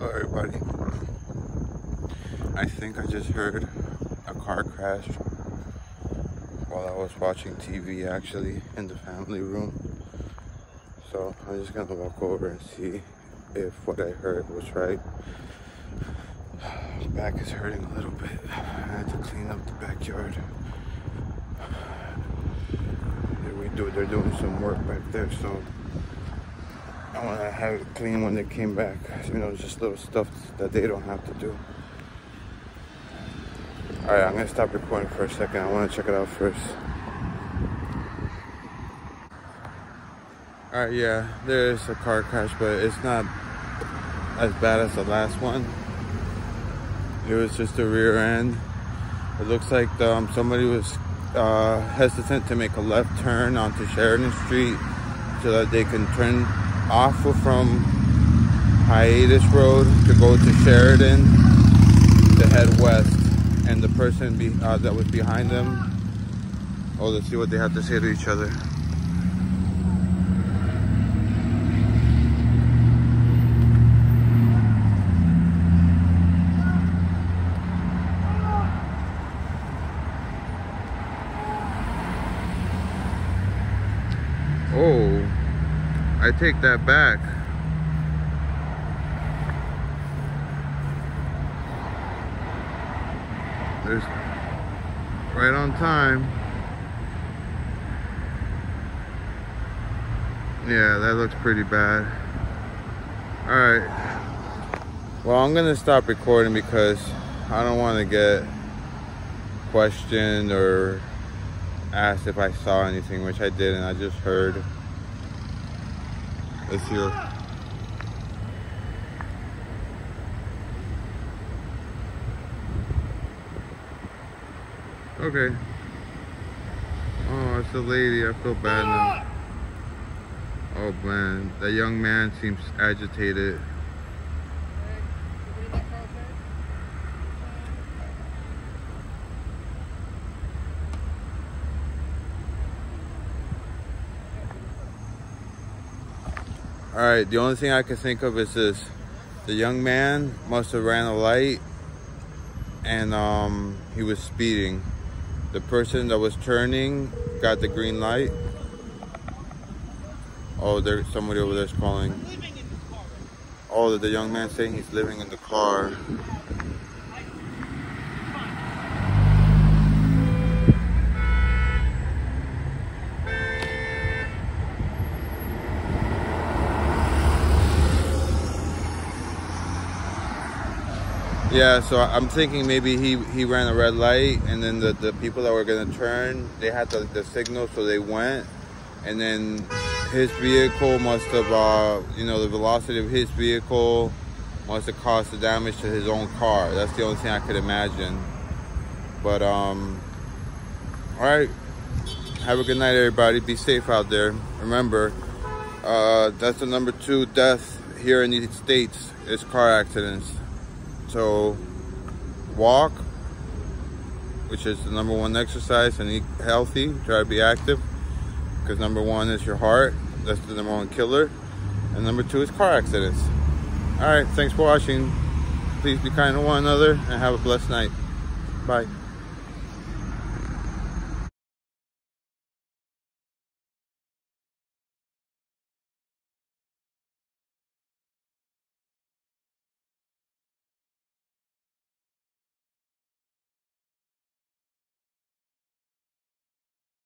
Hello everybody. I think I just heard a car crash while I was watching TV actually in the family room. So I'm just gonna walk over and see if what I heard was right. Back is hurting a little bit. I had to clean up the backyard. we do they're doing some work back there so I want to have it clean when they came back. You know, just little stuff that they don't have to do. All right, I'm gonna stop recording for a second. I want to check it out first. All right, yeah, there is a car crash, but it's not as bad as the last one. It was just the rear end. It looks like the, um, somebody was uh, hesitant to make a left turn onto Sheridan Street so that they can turn off from Hiatus Road to go to Sheridan to head west. And the person be, uh, that was behind them, oh, let's see what they have to say to each other. Oh. I take that back. There's right on time. Yeah, that looks pretty bad. All right. Well, I'm gonna stop recording because I don't want to get questioned or asked if I saw anything, which I didn't. I just heard. Let's hear. Okay. Oh, it's a lady. I feel bad now. Oh man, that young man seems agitated. All right, the only thing I can think of is this. The young man must have ran a light and um, he was speeding. The person that was turning got the green light. Oh, there's somebody over there's calling. Oh, the young man saying he's living in the car. Yeah, so I'm thinking maybe he, he ran a red light and then the, the people that were gonna turn, they had the, the signal so they went. And then his vehicle must have, uh, you know, the velocity of his vehicle must have caused the damage to his own car. That's the only thing I could imagine. But, um, all right. Have a good night, everybody. Be safe out there. Remember, uh, that's the number two death here in the States is car accidents. So walk, which is the number one exercise, and eat healthy. Try to be active, because number one is your heart. That's the number one killer. And number two is car accidents. All right, thanks for watching. Please be kind to one another and have a blessed night. Bye.